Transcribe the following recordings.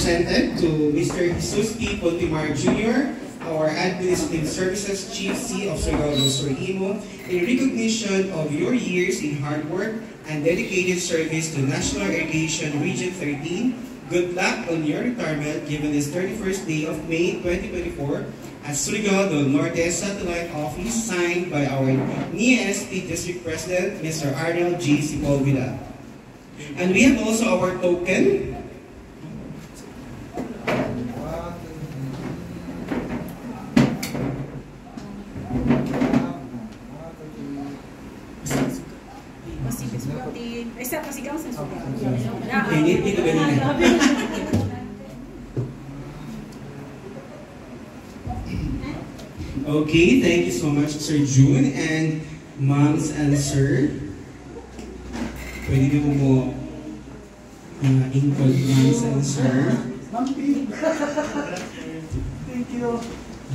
presented to Mr. Jesus P. Pontimar Jr., our Administrative Services Chief C of Surigao del Imo, in recognition of your years in hard work and dedicated service to National Irrigation Region 13. Good luck on your retirement given this 31st day of May 2024 at Surigao del Norte Satellite Office signed by our NISP District President, Mr. Arnold G. Sepulveda. And we have also our token Isa pasigaw sa suga. Hindi, dito ganun. Okay, thank you so much, Sir June. And moms and sir, pwede niyo mo uh, include moms and sir. Thank you.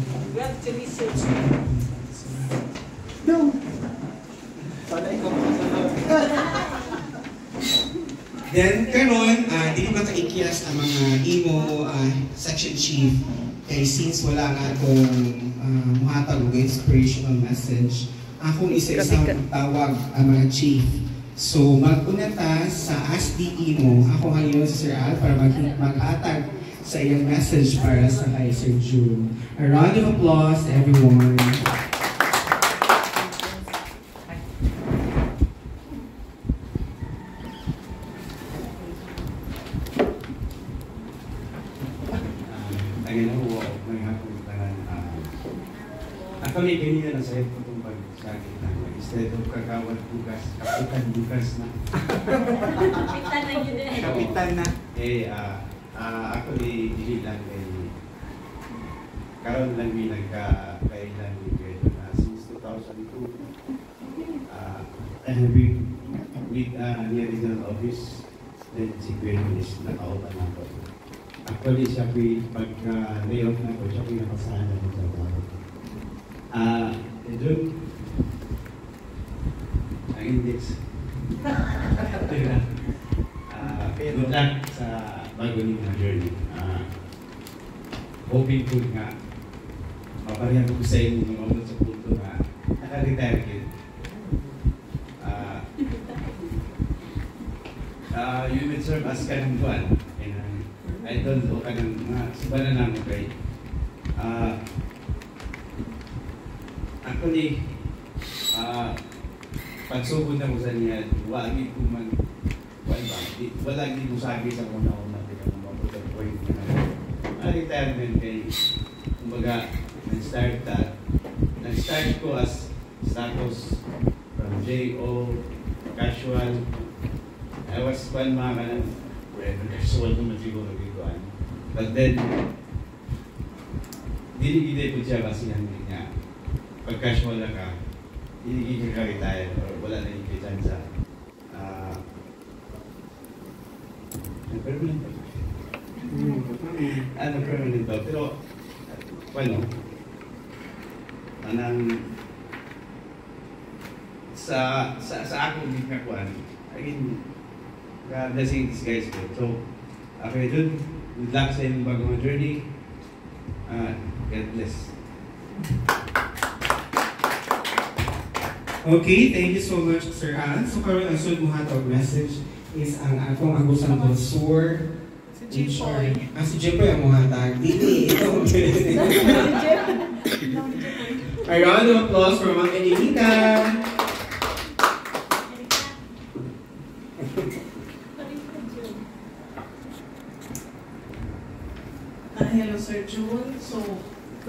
Congratulations. No. Sana ikaw masasabi. Then, karon, uh, di ba kaikiyas ang mga imo uh, section chief kay since wala nga akong uh, muhatag og inspirational message, akong isa-isang tawag ang mga chief. So, mag-una ta sa the Imo. Ako ngayon si Sir Al para mag maghatag sa iyang message para sa kay Sir June. A round of applause, everyone. Panginoon, may hapong tanan. Ako ni ganyan na sa ito itong pagsagit na instead of kagawad bukas, kapitan bukas na. Kapitan na yun eh. Kapitan na. Eh, ah, ah, ako ni dili lang kay karon lang mi nagka kailan ni Gwen na since 2002. Ah, I have been with uh, near regional office then si Gwen is nakaupan na ako. Actually, siya po pagka-layoff na ko, siya po yung nakasahan na trabaho. Ah, uh, doon, ang index. Diba? Ah, good luck sa bago niyong journey. Ah, hoping po nga, maparehan ko sa inyo mga umot sa punto na naka-retire kayo. Ah, ah, you will serve as kanang buwan. Idol o kanang mga subanan namin kay ah actually ah pagsugod na ko sa niya wagi ko man wala di wala gi ko sabi sa una una kaya mo mo sa point na ah, retirement kay kumbaga nag-start that nag-start ko as status from JO casual. I was one mga kanang well, casual naman siguro. But then, dinigide ko siya kasi hindi niya. Pag casual na ka, dinigide ka retire or wala na yung chance sa uh, permanent ba? Ano permanent ba? Pero, ano, anang sa sa sa ako din kakuan again God blessing these guys ko so okay dun good luck sa inyong bagong journey uh, God bless Okay, thank you so much, Sir Al. So karon ang sunod mo hatag message is ang akong agusan ko sur Si Jipoy. Ah, si Jipoy ang mo hatag. Dili, ito. A round of applause for Ma'am Elenita. Ah, hello Sir June. So,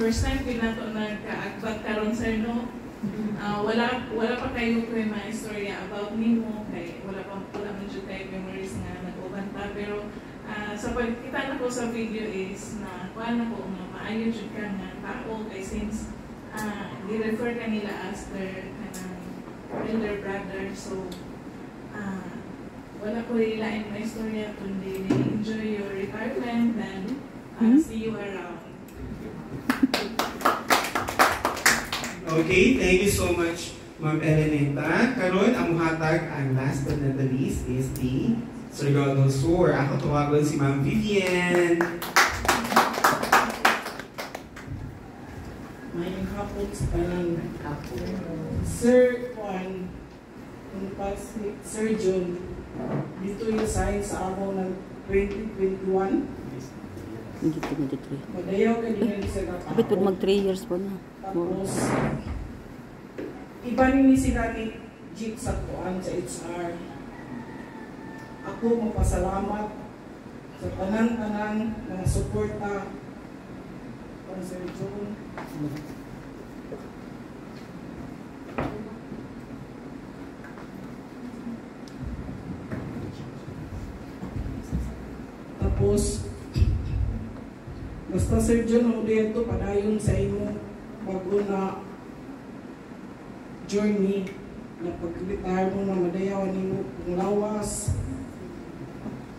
first time ko na to nagka-agbat karon sir no. Ah, wala wala pa kayo ko yung mga istorya about nimo kay wala pa wala man jud kayo memories nga nag-uban ta pero ah, sa pagkita na ko sa video is na kuan na ko nga maayo jud ka nga tao kay since ah, di-refer ka nila as their kanang elder brother so ah, wala ko ilain na istorya kundi enjoy your retirement and I'll see you around. Okay, thank you so much, Ma'am Elenita. Karon ang muhatag ang last but not the least is the Surigao del Sur. Ako tawagan si Ma'am Vivian. Mayang hapon sa tanan. Sir Juan, kung pa si Sir John, dito yung sign sa ako ng 2021. Hindi po na 3. Madayaw ka din sa Kapit po mag 3 years po na. Tapos, iba ni sila ni Jeep sa kuan sa HR. Ako magpasalamat sa tanan-tanan na suporta kung Sir John. Tapos, Sir John, ang dito, padayon sa imo bago na journey na pag-retire mo na madayawan nimo kung lawas.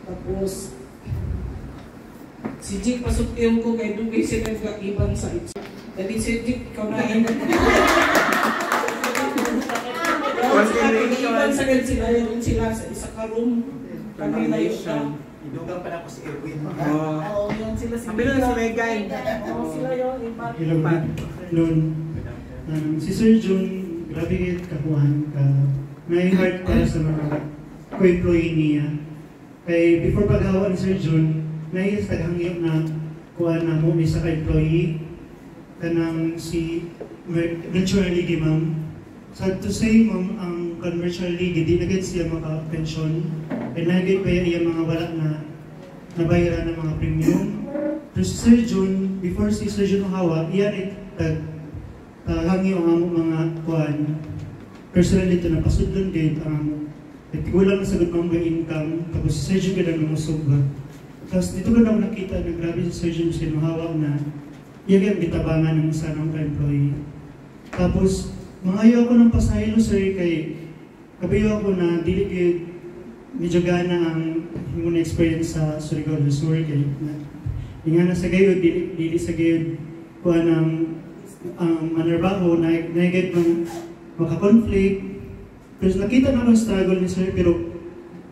Tapos, si Jake pasuktiyan ko kay Dugay sila nagkakiban sa ito. Dali si Jake, ikaw na. Tapos nagkakiban sa sila, yun sila sa isa ka room. Kami na yun na. Idugang pa na ako si Erwin. Oo, yun sila si Ang bilang si Megan. Oo, sila yun. Hello, good afternoon. Um, si Sir Jun, grabe kayo kakuhan ka. May heart para sa mga ko-employee niya. Kay before paghawa ni Sir Jun, nais taghangyo na kuha na mo isa ka employee kanang si Mercury League, ma'am. Sad to say, ma'am, ang commercial league, di na siya maka-pension. Nagit pa iya mga wala na nabayaran ng mga premium. Pero si Sir Jun, before si Sir Jun hawa, iya rin tag hangi ang among mga kuan. Personally ito na pasudlon din ang amo. Nagtigulang na sagot mga income, tapos si Sir Jun ka lang lumusog ba. Tapos dito ko lang nakita na grabe si Sir Jun siya hawa na iya kaya bitabangan ng isa ng ka-employee. Tapos, mga ayaw ko ng pasahilo sir kay kabayo ako na dili medyo gana ang mo na experience sa Surigao del Sur kay na nga na sa gayo dili, dili sa gayo kuha ng ang manarbaho na naigad ng maka-conflict pero nakita na ang struggle ni sir pero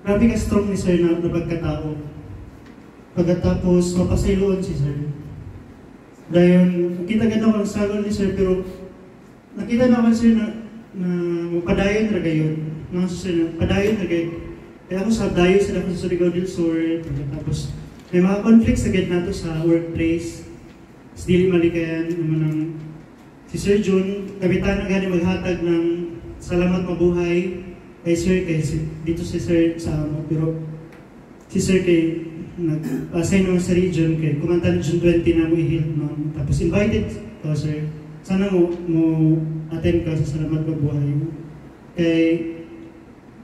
grabe ka strong ni sir na, na pagkatao pagkatapos mapasayloon si sir. Dahil nakita ganda ko ang struggle ni sir pero nakita na ako sir na na padayon ra gayon. Mga sir na padayon ra gayon kaya ako sa dayo sila ko sa Surigao del Sur tapos may mga conflicts agad nato sa workplace. Tapos dili malikayan naman ng si Sir Jun kapitan na gani maghatag ng salamat mabuhay kay Sir kay dito si Sir sa amo. Pero si Sir kay nag-assign naman sa region kay kumanta ng June 20 na mo i-hit noon. Tapos invited ko Sir. Sana mo mo attend ka sa salamat mabuhay kay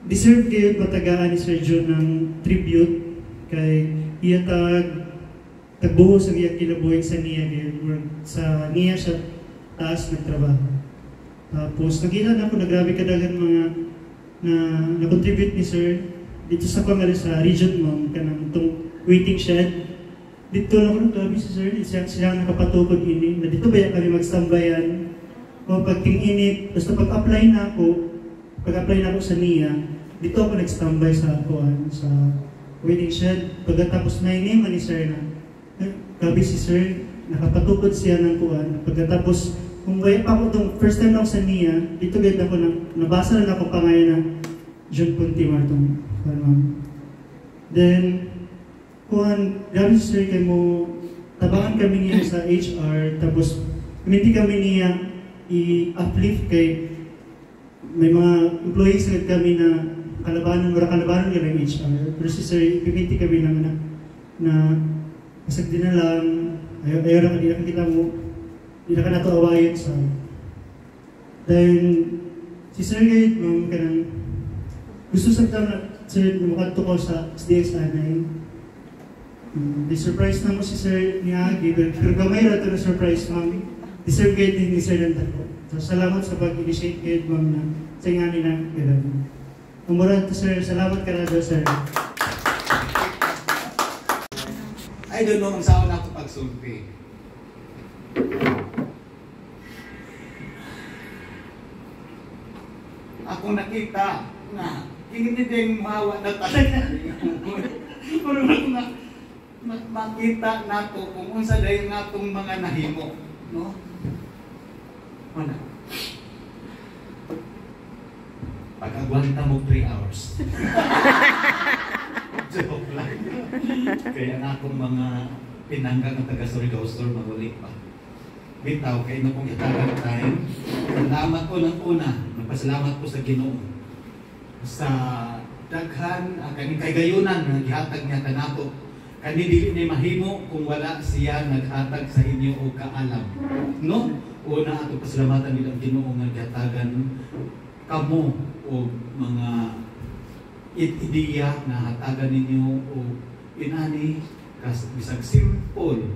deserve kayo matagaan ni Sir Jun ng tribute kay iya tag tagbuhos ang iya kinabuhi sa niya kayo sa niya siya taas nagtrabaho tapos nakita na ako na grabe kadagan mga na na-contribute ni Sir dito sa pangalan sa region mo kanang itong waiting shed. Dito na ako grabe si Sir siya, siya nakapatukod ini na dito ba kami magstambayan o pagting init basta pag-apply na ako pag-apply na ako sa NIA dito ako nag-standby sa kuan sa waiting shed. Pagkatapos na name ni Sir na eh, grabe si Sir nakapatukod siya ng kuan pagkatapos kung kaya pa ako itong first time ako sa NIA, dito ganda ko na, nabasa na ako pangalan na John Puntimar itong ma'am. Then, kuhan, grabe si sir kay mo, tabangan kami niya sa HR, tapos hindi kami niya i-uplift kay may mga employees agad kami na kalabanan, mura kalabanan ka ng HR. Pero si sir, pipiti kami na na, na kasag din na lang, ayaw, ayaw na kanila kita mo, hindi na ka nato awayan sa dahil si Sir Gayet ma'am kanang gusto sa tama Sir lumakanto ko sa SDX Anay um, di surprise na mo si Sir ni Agi pero gamay ra ito na surprise ma'am deserve Gayet din ni Sir ng tako so salamat sa pag-initiate Gayet ma'am na sa ingani na kailan Umurad Sir, salamat ka na doon Sir. I don't know kung saan ako pagsulpi. Ako nakita na hindi din mawa na talaga. Pero nga, ma- makita nato kung unsa dahil natong mga nahimo. No? Ano? Pag-agwanta mo 3 hours. Joke lang. Kaya na akong mga pinanggang ng taga Surigao Store magulik pa. Bitaw, kaya na pong itagang time. Salamat ko ng una. Nagpasalamat ko sa Ginoo. Sa daghan, ang kaning kagayunan na gihatag niya kanato. Kani dili ni mahimo kung wala siya naghatag sa inyo o kaalam. No? Una ato pasalamatan nila ang Ginoo nga gihatagan kamo o mga ideya na hatagan ninyo o inani kas bisag simple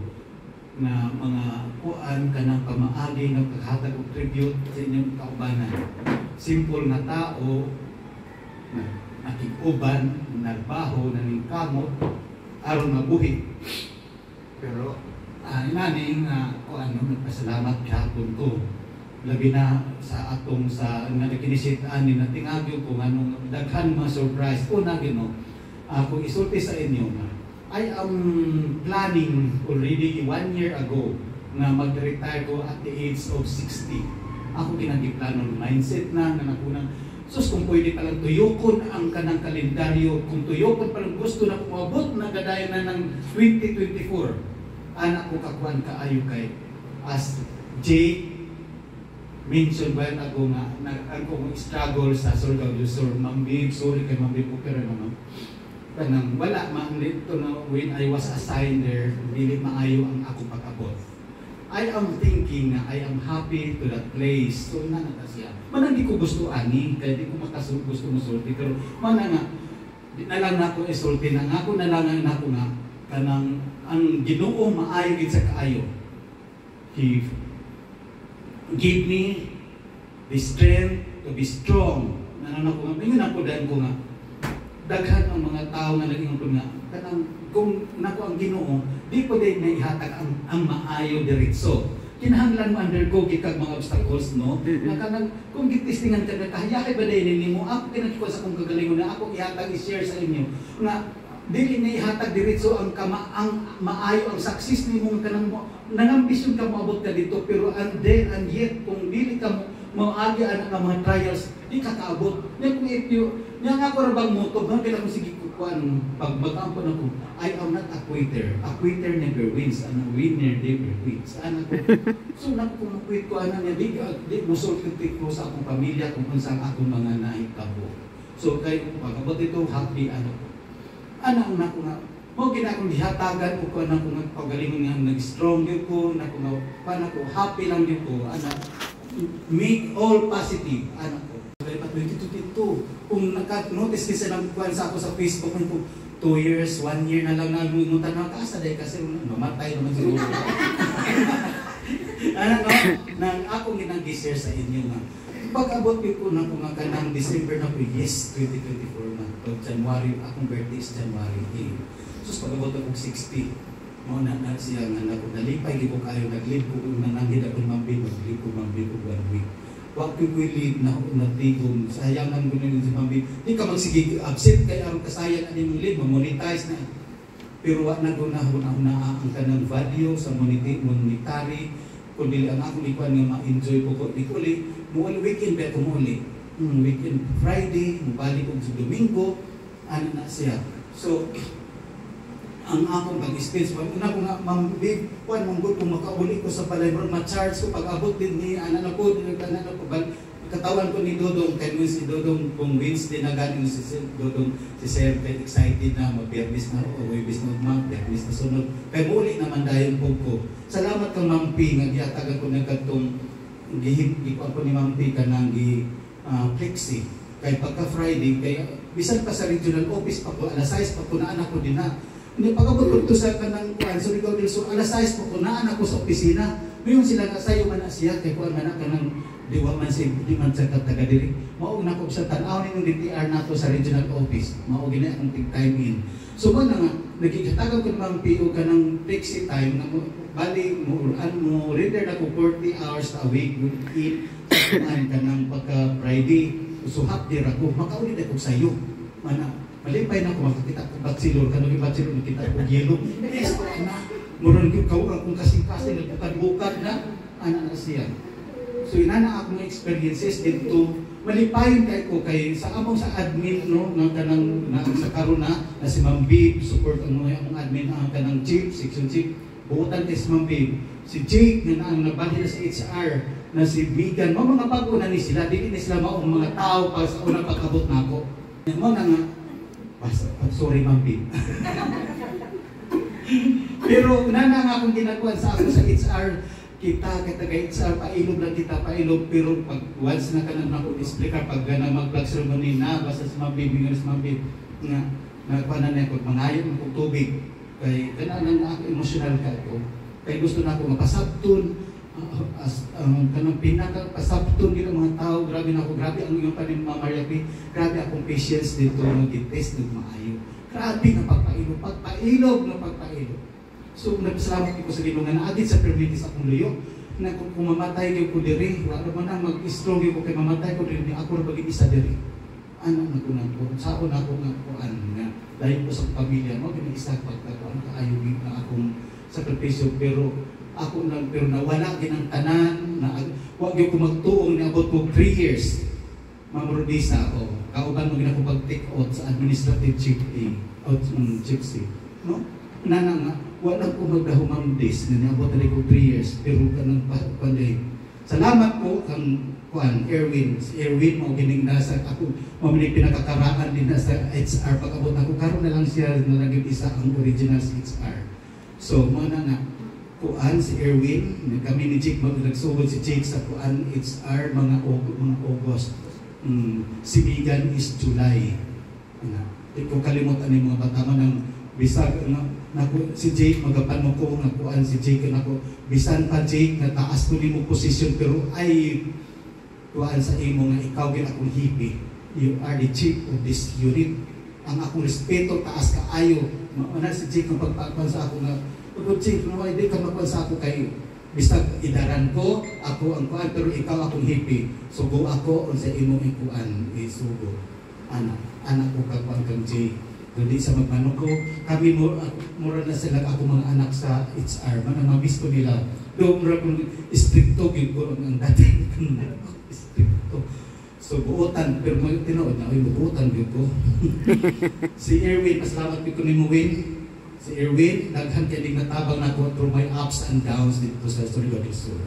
na mga kuan kanang pamaagi ng paghatag og tribute sa inyong kaubanan. Simple na tao na nakikuban, nagbaho, naningkamot, aron mabuhi. Pero ah, inani nga kuan nagpasalamat gyapon ko. Labi na sa atong sa nga nakinisitaan ni natingagyo kung anong daghan mga surprise. Una gino ako isulti sa inyo nga I am planning already one year ago na mag-retire ko at the age of 60 ako kinagiplano ng mindset na nga nakunang sus kung pwede palang tuyokon ang kanang kalendaryo kung tuyokon palang gusto na kumabot na gadayon na ng 2024 anak ko kakuan kaayo kay as J. Mention ba yan ako nga ako mo struggle sa Surigao del Sur Ma'am Bib, sorry kay Ma'am Bib ko pero naman. Kanang wala man dito na when I was assigned there dili maayo ang ako pag-abot. I am thinking na I am happy to that place. So na na siya. Man hindi ko gusto ani kaya di ko makasul gusto mo sulti pero man nga di na lang nako isulti na nga ako na lang nako nga kanang ang Ginoo maayo gid sa kaayo he give me the strength to be strong. Nanan ako nga, ingon ako dahil ko nga, daghan ang mga tao nga naging ko nga, kanang kung nako ang ginoo, di po din na ihatag ang, ang maayo diretso. Kinahanglan mo undergo kikag mga obstacles, no? Nga kanang, kung gitistingan ka na, kahayahay ba dahil nimo, ako kinakikuha sa kong kagalingon na ako ihatag i-share sa inyo. Nga, dili na ihatag diretso ang kama ang maayo ang success nimo nga kanang mo nangambisyon ka moabot ka dito pero and then and yet kung dili ka mo maagi ka mga trials di ka kaabot nya kung if you nya nga ko ra bang moto nga kailan ko sige kuan pag mag-ampon ako I am not a quitter. A quitter never wins and a winner never quits. Ana ko so na ko makwit ko ana niya di di musol ko sa akong pamilya kung unsa ang akong mga nahitabo. So kay pag abot ito happy ano ko anak na ko mo gina akong gihatagan ko ko anak ko nga pagalingon nga nag-strong gyud ko na ko nga pana ko happy lang gyud ko anak make all positive anak ko kaya pa 2022 kung naka-notice kasi lang kuan sa ako sa Facebook ko 2 years, 1 year na lang nalimutan na kaasa dahil kasi mamatay naman siguro. ano no? Nang ako ginag-share sa inyo nga. Pag-abot ko na ko nga kanang December na ko, yes, 2024 na. Pag January, akong birthday is January 8. So, pag-abot ako 60, mo na na siya nga na ko nalipay gi ko kayo naglib ko na nanggid ako mambig maglib ko mambig ko one week wa ko ko lib na natigom sayang man ko ni si mambig di ka magsige absent kay aron kasayang ani mong lib monetize na pero wa na ko na na na ang kanang value sa monetary kung dili ang ako likuan nga ma-enjoy ko ko di ko li mo weekend ba ko mo li mm, weekend Friday mubalik og sa Domingo ano na siya. So ang akong pag-experience una ko nga ma'am big kuan mong good kung makauli ko sa balay bro ma-charge ko pag abot din ni ana na ko na ko bal katawan ko ni Dodong kay mo si Dodong kung Wednesday na galing si Dodong si Sir excited na mag-Biyernes na o Webis na mag Biyernes na sunod. Kay muli naman dayon po ko salamat kang Ma'am P nga giatagan ko na kadtong gihip ko ni Ma'am P kanang gi uh, flexi. Kay pagka Friday kay bisan pa sa regional office pa ko alas 6 pa ko na anak ko din na. Hindi pagabot ko sa kanang kuan so ikaw din so alas 6 pa ko na anak ko sa opisina. Ngayon sila ka sayo man na siya kay kuan man na kanang di wa man si di man sa taga diri mao na ko sa tan-aw ni DTR nato sa regional office mao gina akong take time in so man na nga nagkikatagan ko ng PO ka ng flexi time na bali mo an mo render na ko 40 hours a week with eat sa kumain ka ng pagka Friday suhat dir ako, makaulit ako sa iyo. Mana, malipay na ako makakita ko bachelor, kanong yung bachelor nakita ko yellow. Yes, na. Murang yung kauran kung kasing-kasing, nagkatad-bukad na, ana na siya. So inana akong experiences dito malipayon kay ko kay sa among sa admin no nga kanang na, sa karon na na si Ma'am Bib support ang mga among admin ang kanang chief section chief. Buutan kay si Ma'am Bib si Jake nga ang nabali na sa HR na si Vegan. Mo mga bago na ni sila dili ni sila mao mga tao pa sa unang pagkabot nako mo na nga Basta, sorry Ma'am Bib pero nana nga akong ginagawa sa ako sa HR kita kita kahit sa pailog lang kita pailog. Pero pag once na kanang nako explica pag na mag vlog ceremony na basta sa mga nga sa mga nga nagpa na ko mangayon ko tubig kay kana na ako emotional ka ko kay gusto na ako mapasabton uh, as um, kanang pinaka pasabton gid mga tao grabe na ako grabe ang iyong panin Mama Maria P. grabe akong patience dito nag test nag maayo grabe na pagpailog pagpailog na pagpailog So, nagpasalamat ko sa Ginoo nga naagit sa permitis akong luyo na kung, kung gyud ko diri, wala man nang mag-strong ko kay mamatay ko diri, ako ra bagi isa diri. Ano na ko na ko, sa ako na ako nga kuan nga dahil ko sa pamilya mo kini isa pagkakuan kaayo gyud na akong sakripisyo pero ako lang pero nawala ginang tanan na wa gyud ko magtuong ni abot ko 3 years. Mamrodisa ako. Kauban mo ginako pag take out sa administrative chief A, out um, chief C. No? Nana nga, wala ko magdahumang days na niabot na ko 3 years pero kanang panday salamat po kang kuan Erwin. Si Erwin mo gining nasa ako mo pinakakaraan din na sa HR pag-abot ako karon na lang siya nalagay isa ang original sa HR so mo na nga kuan si Erwin kami ni Jake mag nagsugod si Jake sa kuan HR mga mga August. Mm, si Megan is July. Na ikaw kalimutan ni mga bata ng bisag nga nako si Jake magapan mo ko nga kuan si Jake nako bisan pa Jake nga taas ko nimo posisyon pero ay kuan sa imo nga ikaw gid akong hipi you are the chief of this unit ang akong respeto taas ka ayo mauna si Jake ang pagpakuan sa ako nga Pagod Jake, no, hindi ka makuan sa ako kay Bisag idaran ko, ako ang kuan, pero ikaw akong hipi. Sugo ako, on sa imong ikuan, isugo. Anak, anak ko kakuan kang Jake. Hindi sa magmano ko, kami mo, mura na sila ako mga anak sa HR, man ang mabis ko nila. Do, mura ko, stricto, yun ko ang dating, stricto. So, buutan, pero mo tinood na, ay, buutan yun ko. si Erwin, pasalamat ko ni Muwin. Si Erwin, daghan kay natabang na ko through my ups and downs dito sa del Sur.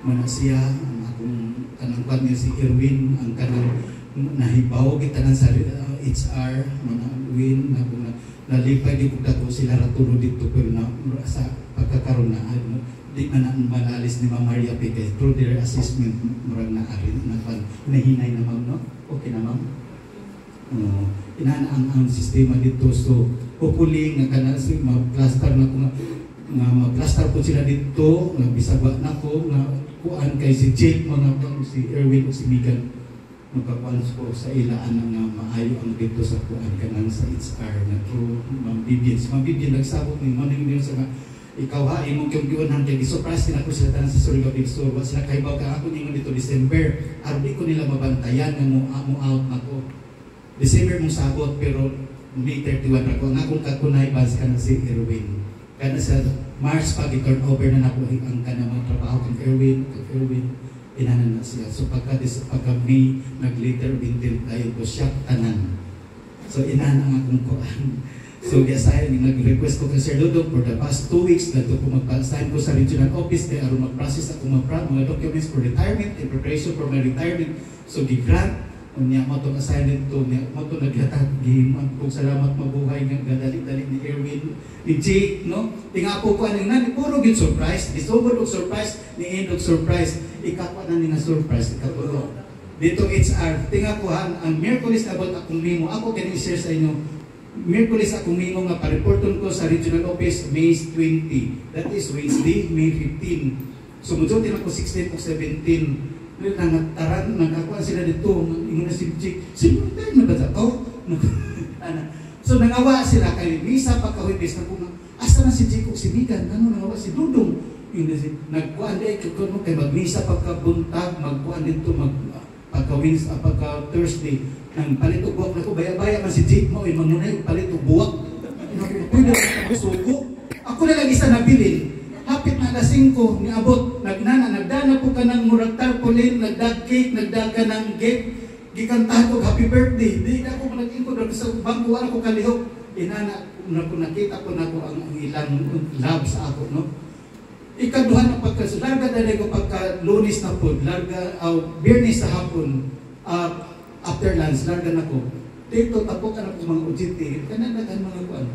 Mana ang akong kanang kwan niya si Erwin, ang kanang nahibaw kita ng sa uh, HR, mga win, na kung na, nalipay di ko dako sila ratulo dito pero na sa pagkakaroon na ano, di na na malalis ni Ma'am Maria Pete through their assessment murag na arin na pan nahinay na ma'am no? Okay na ma'am? Uh, inana ang ang sistema dito so hopefully nga kana si ma-cluster na ko nga ma-cluster po sila dito nga bisag na ko nga kuan kay si Jake mga si Erwin o si Megan magkakuan ko sa ilaan nga maayo ang dito sa kuan kanang sa HR na through Ma'am Vivian. Ma'am Vivian nagsabot ni Maning Nilo sa nga ikaw ha, imong kyung giunan kay gisurprise din ako sila tanan sa Surigao del Sur. Wa sila kay ka ako ningon dito December. Ardi ko nila mabantayan nga mo mo out ako. December mong sabot pero May 31 ako. Nga akong kakunay bas ka na si Erwin. Kana sa March pag i-turn over na nako ang kanang trabaho kang Erwin, kang Erwin inanan na siya. So pagka, pagka May, nag-later winter tayo ko siya tanan. So inanan ang akong kuan. So yes, I nag-request ko kay Sir Dudok for the past two weeks na ko magpa-sign ko sa regional office kay aron mag-process ako mga, mga documents for retirement in preparation for my retirement. So gi-grant niya mo itong assignment to niya mo ito naghatag gihiman kung salamat mabuhay nga gadali-dali ni Erwin. Ni Jake no? Tingapo ko aning nani puro gid surprise. Disubod og surprise ni end og surprise. Ikakwa na ni nga surprise ikatulo dito HR tinga ko han ang Miyerkules na bot akong mimo ako kini share sa inyo. Miyerkules akong mimo nga pa-reporton ko sa regional office May 20 that is Wednesday May 15 sumudod din ako 16 o 17 nangataran, nagkakuha sila dito, ingon na si Jake, sino tayo na ba ito? so nangawa sila kay Lisa pagkawibis na kung asa na si Jake o si Megan, ano nangawa si Dudong. Yun na si, nagkuhan di, kung kay magmisa pagkabuntag, magkuhan dito, mag, pagka Wednesday, ah, pagka Thursday, nang palit og buwak na ko, baya-baya man si Jake mo, ay mangunay, palit og buwak. Pwede suko. Ako na lang isa nabilin. Hapit na alas 5, niabot, nagnana, nagdana po ka ng murag tarpaulin, nagdag cake, nagdag ka ng gift, gikantahan ko happy birthday. Di na ako naging ko sa bangko, wala ko kalihok. Inana, na ko nakita ko na ko ang, ang ilang love sa ako, no? Ikaduha na pagka, larga na ko pagka lunis na po, larga, uh, biyernes sa hapon, uh, after lunch, larga na ko. Dito, tapok ka na po mga ujiti, kananagan mga kuan.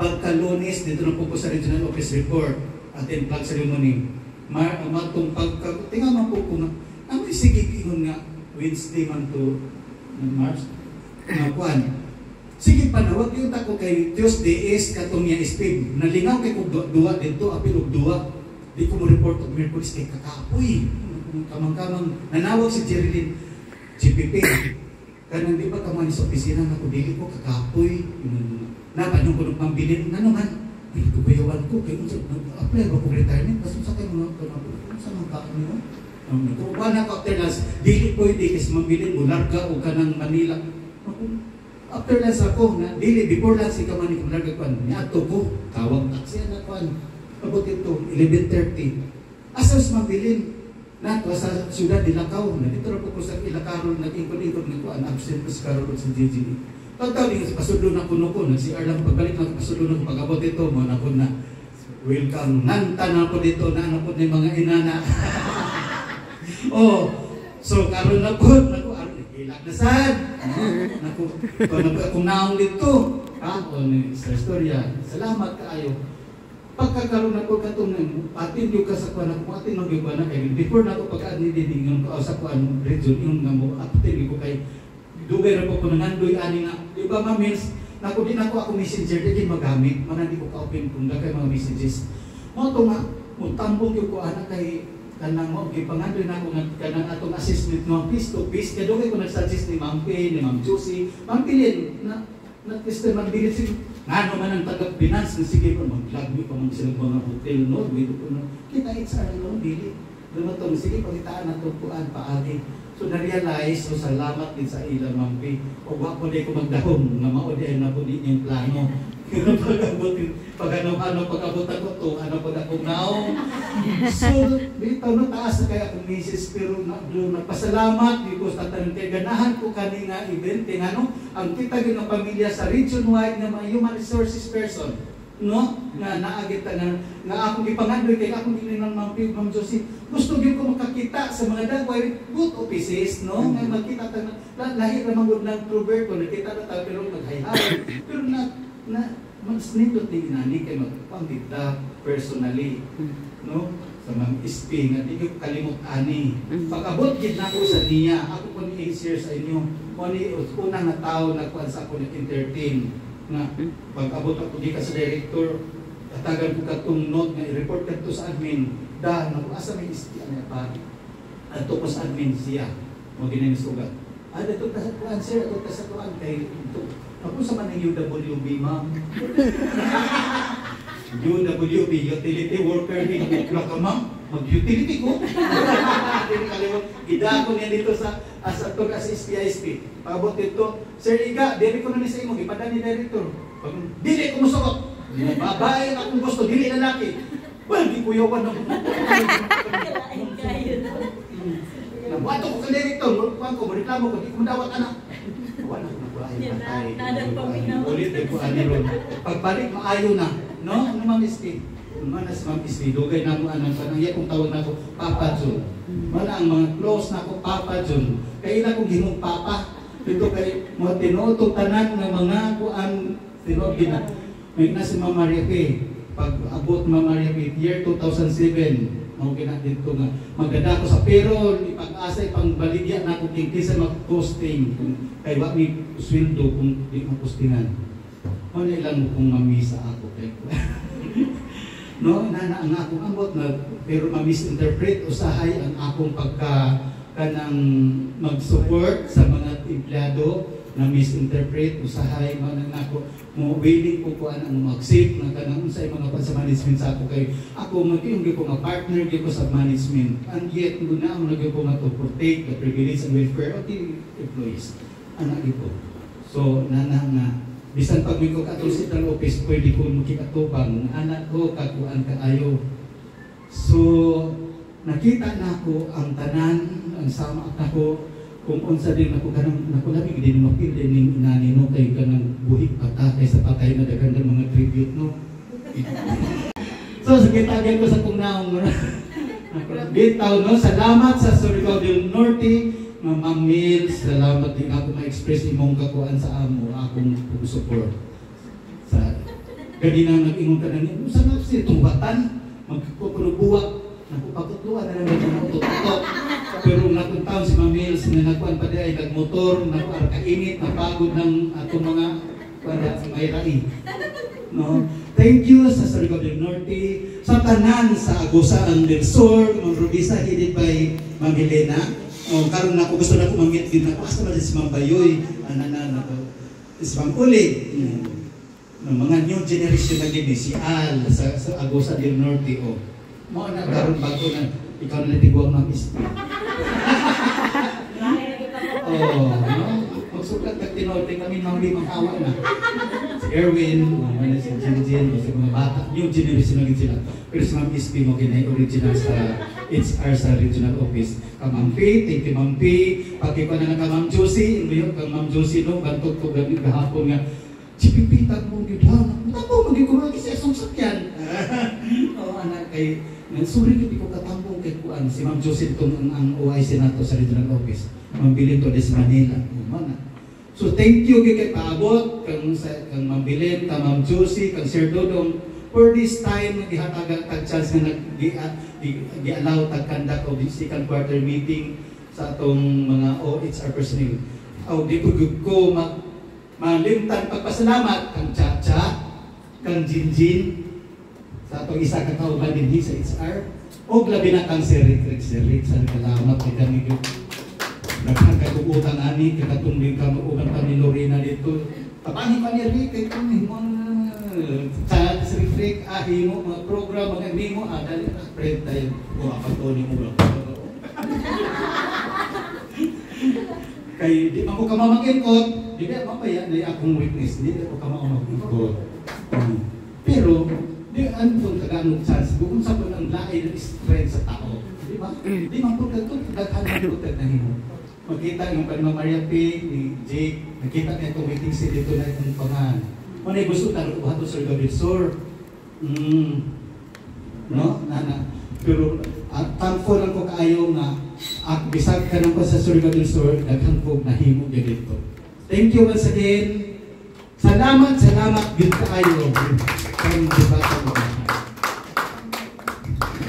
Pagka lunis, dito na po po sa regional office report, atin flag ceremony. Mar, matong pagka, tingnan man po kung, amoy sige ingon nga, Wednesday man to, ng March, kuan. Sige pa na, wag yung tako kay Tuesday is katong niya speed. Nalingaw kay kong du- duwa dito, apil og duwa. Di ko mo report og Mercury kay kakapoy. Kamang-kamang nanawag si Jerilyn GPP. Kanang di ba kamang sa opisina na ko dili ko kakapoy. Na paano ko nung pambilin na naman. Ay, kubayawan ko kay unsa apply ba ko retirement kasi sa kay mga kanang sa mga kaan niyo. Um, kung wala ka after last, dili pwede kasi mabilin mo larga o kanang Manila. Ako, After lunch ako, na, dili, before lunch, ikaw man ikaw nagkakuan. Niato ko, tawag taxi na kuan. Abot ito, 11.30. Asas mabilin. Nato sa syudad de Lacao. Na dito po ko sa Ilacaro, nag-ikot-ikot ng kuan, absent ko sa Karol sa GGE. Tawag din, pasudlo na kuno ko, nag-CR pagbalik lang, pasudlo na ko, pag-abot ito, mo na ko na, welcome, nanta na po dito, na ano po ni mga inana. oh, so karon na po, naku, aron, hilak na sad. Naku, kung akong naong dito, ha, o ni sa istorya, salamat kaayo. Pagkakaroon ako katong atin yung kasakwan ako, atin yung gagwa na kayo. Before na ako pagka-nididing yung sa kuan region, yung nga mo, atin ko kay dugay ra po ko nangandoy ani nga. Di ba mamins, naku din ako ako messenger, di din magamit. Manan di ko ka-open kung dagay mga messages. Mo to nga, mo tambong yung ko anak kay kanang mo gipangandoy na ako nga kanang atong assessment no piece to piece kay dugay ko nag-suggest ni Ma'am Pay, ni Ma'am Josie, Ma'am Pilin na na tester magbilit sig ngano man ang taga finance na sige pa mag-log pa man sila mga hotel no dito ko no kita it's our no dili dumatong sige pagitaan nato kuan paagi. So na-realize so salamat din sa ilang Ma'am Pay o wa ko ko magdahom nga mao di na po di yung plano. Pag-abot pag ano ano pag-abot ako to ano pag ako now so dito no taas na kaya akong misis pero na, do, nagpasalamat because tatanong kay ganahan ko kani nga event ano ang kita ng pamilya sa region wide nga mga human resources person no? Nga naagit ta nga akong gipangandoy kay akong gini ng Ma'am Pig Ma'am Josie. Gusto gyud ko makakita sa mga dagway good offices no? Nga makita ta na lahi ra man gud ng Roberto nakita na ta pero naghay-hay pero na na mas nindot ni nani kay magpangita personally no? Sa mga SP nga di ko kalimot ani. Pag-abot gid nako sa niya ako 8 years sa inyo. Mo ni unang na tao na kuan sa ako entertain nga pag-abot ako di ka sa director tatagan ko katong note nga i-report kadto sa admin da na asa may SP ano pa adto ko sa admin siya. Mo ginani sugat ah dito ka sa kuan sir. Dito ka sa kuan kay ito ako sa man ang UWB ma'am. UWB, utility worker Bukla ka ma'am. Mag-utility ko. Hindi kalimot. Ida ko niya dito sa as a as SPISP. Pagabot dito, Sir Iga, dili ko na ni sa imo, ipada ni director. Pag dili ko musukot. Babae na akong gusto, dili lalaki. Well, di ko yawan na. Kalain kayo. Nabuato ko ka director, kuwan ko, reklamo ko, di ko madawat anak. Wala ko na buhay. Yan na, patay. nadang paminaw. Ulit ron. Pagbalik maayo na, no? Ano ma'am Isti? Manas ma'am Isti, dugay na mo anang kanang iya kong tawag na ko Papa Jun. Mana ang mga close na ko Papa Jun. Kaya ila kong gimong Papa. Dito kay mo tinuto tanan nga mga kuan tinuod gina. May na si Ma'am Maria. Pag abot Ma'am Maria year 2007, Mao gina dito nga maganda ko sa payroll ipag-asa pang baligya na ko king kisa mag-posting kung kay wa mi sweldo kung di mo postingan. Ano ilang kung mamisa ako kay no na na ang akong ambot na pero ma-misinterpret usahay ang akong pagka kanang mag-support sa mga empleyado na misinterpret usahay mo nang nako mo willing ko kuan ang mag-save na kanang unsay mga sa management sa ako kay ako maging ko nga partner gyud ko sa management. And yet guna ang lagi ko nga the privilege and welfare of the employees. Anak ko. So nana nga bisan pag may ko katong central office pwede ko makikatubang anak ko kakuan kaayo so nakita na ako ang tanan ang sama ako kung unsa din ako kanang nakulabig din mapil din ning inani no? Kay kanang buhik pata kay sa patay na daghan mga tribute no? So sa gitagan ko sa kung naong bitaw no? Salamat sa Surigao del Norte Ma'am Mills salamat din ako ma-express imong kakuan sa amo akong support sa ganina nag-ingon ka na niya sa nafsi tumbatan magkukunubuwak Nagpapatutuwa na lang ng tutok. Pero natuntaw si Mamils na nagkuhan pa ay nagmotor, nagkainit, napagod ng atong mga para may rai. No? Thank you sa Surigao del Norte, sa tanan sa Agusaan del Sur, Ma'am Rubisa, headed by Ma'am Helena. O, karon na ako gusto na ko mamit din na basta ba si Ma'am Bayoy, na na to. Si Ma'am Uli, ng mga new generation na gini, si Al sa, sa Agusa del Norte, o. Mo na karon bago na ikaw na tiguang ng isip. Oh, no? Magsukat kag tinote kami nang limang awa na. Si Erwin, mga si Jinjin, si mga bata, new generation na sila. Pero si Ma'am Ispi mo kinay original sa HR sa regional office. Kang Ma'am P, thank you Ma'am P. Pati pa na kang Ma'am Josie, hindi kang Ma'am Josie no, bantog ko gabi kahapon nga. Chipipitan mo yun ha. Ako, magiging sa isang sakyan. Oo, anak, kay Nagsuri kiti ko katambong kay kuan si Ma'am Jocelyn tong ang, ang OIC nato sa regional office. Ma'am Bilin to des Manila. Mana. So thank you kay paabot kang sa kang Ma'am Bilin, kang Ma'am Josie, kang Sir Dodong for this time nga gihatagan tag chance nga nag gi-allow tag conduct of the second quarter meeting sa atong mga OHR personnel. Aw di ko ko mag malimtan pagpasalamat kang Chacha, kang Jinjin, sa atong isa ka kauban din sa HR o labi na kang sirik rik sirik sa nagkalamat kay kami gyud naghan ka utang ani katong din ka uban pa ni Lorena dito. Tabangi pa ni Rick kay kung mo sa sirik rik ahi mo mga program mga nimo ah dali na print tayo o apat to ni mo kay di man ko ka mamangkot di ba mapaya na akong witness di ko ka mamangkot pero Di ano kung taganong chance, kung sa po ang laay ng strength sa tao. Di ba? Di man po kato, daghan po na himo. Makita yung panma Maria P, ni Jake, nakita niya itong si dito na itong pangan. Manay gusto taro ko hato sa Gabriel Sur. Mm. No? Nana. Pero at thankful lang ko kaayo nga at bisag ka nang sa Surga del Sur, daghan po nahimo dito. Thank you once again. Salamat, salamat, good kaayo.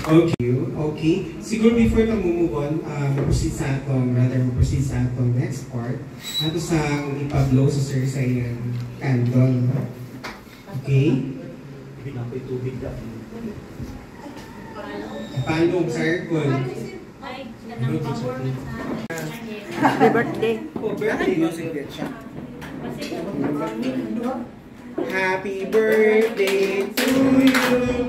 Okay, okay. Siguro before ka move on, uh, mag-proceed sa atong, rather mag-proceed sa atong next part, ato sa ipablow sa sir sa iyang candle. Okay? Pinapay tubig na. Paano, sir? Kung Ay, ganang pamor sa Happy birthday. Oh, birthday siya. Kasi, Happy birthday to you.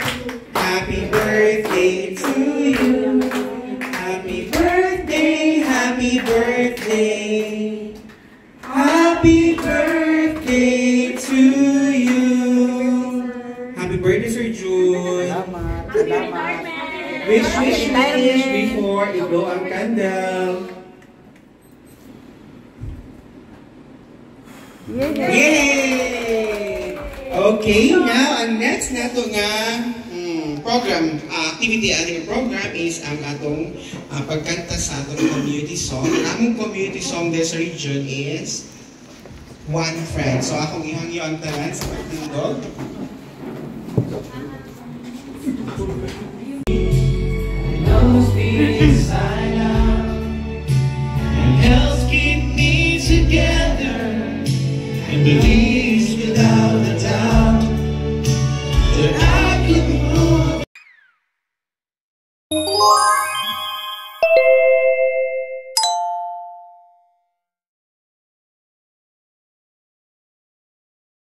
Happy birthday to you. Happy birthday, happy birthday. Happy birthday to you. Happy birthday, Sir June. Salamat. Salamat. Wish, wish, wish before i-blow ang candle. Yay! Okay, now ang next nato nga hmm, program, uh, activity ating program is ang atong uh, pagkanta sa atong community song. Ang community song this region is One Friend. So akong ihangyo ang tanan sa pagtindog. knows me inside